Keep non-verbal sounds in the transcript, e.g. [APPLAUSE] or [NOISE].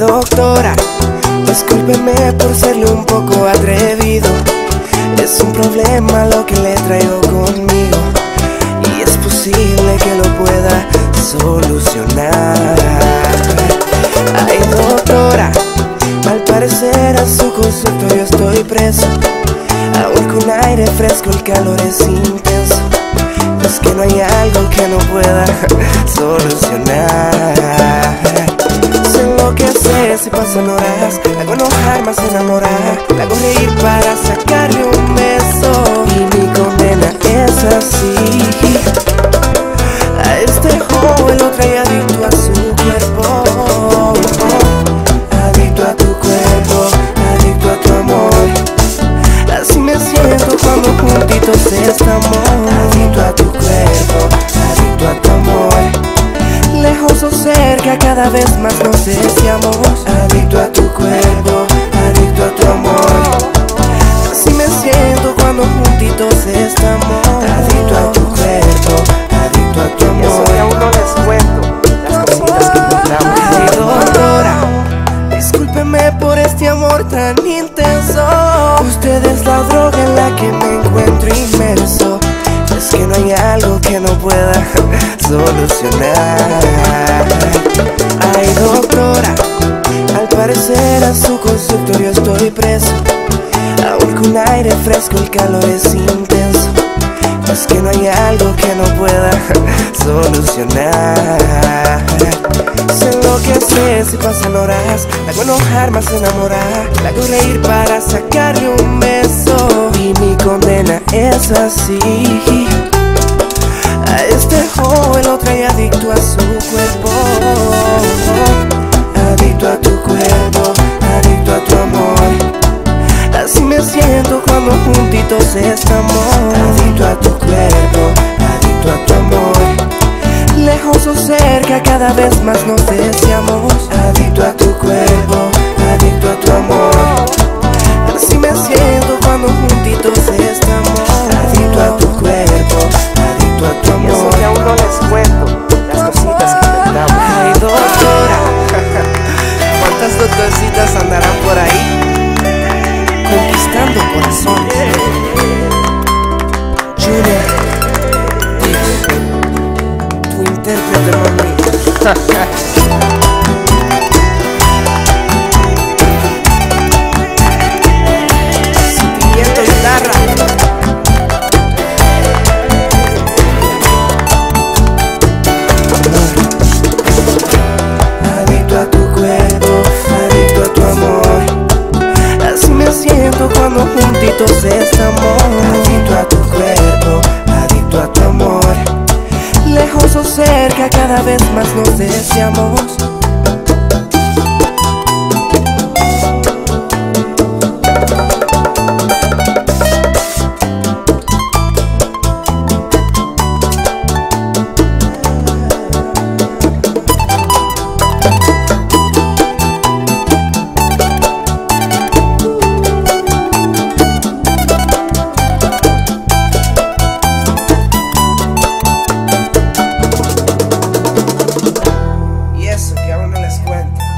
doctora, discúlpeme por serle un poco atrevido. Es un problema lo que le traigo conmigo. Y es posible que lo pueda solucionar. Ay, doctora, al parecer a su consultorio estoy preso. Aún con aire fresco el calor es intenso. Es que no hay algo que no pueda [LAUGHS] solucionar. Que sé, si pasan horas. La hago enojar, más enamorar. La hago reír para sacarle un beso. Y mi condena es así. Cada vez más nos deseamos. Adicto a tu cuerpo, adicto a tu amor. Así me siento cuando juntitos estamos. Adicto a tu cuerpo, adicto a tu amor. Eso que aún no les cuento, las cositas que encontramos. Ay, doctora, discúlpeme por este amor tan intenso. Usted es la droga en la que me encuentro inmerso. Es que no hay algo que no pueda [LAUGHS] solucionar. Preso. Aún con aire fresco el calor es intenso. Es que no hay algo que no pueda [LAUGHS] solucionar. Sé lo que sé si pasan horas. La hago enojar, más enamorar. La hago reír para sacarle un beso. Y mi condena es así. A este joven lo trae adicto a su cuerpo. Juntitos estamos. Adicto a tu cuerpo, adicto a tu amor. Lejos o cerca, cada vez más nos deseamos. Adicto a tu cuerpo, adicto a tu amor. Así me siento cuando juntitos Sentimiento guitarra. Adicto a tu cuerpo, adicto a tu amor. Así me siento cuando juntitos estamos. Adicto a tu o cerca, cada vez más nos deseamos. went.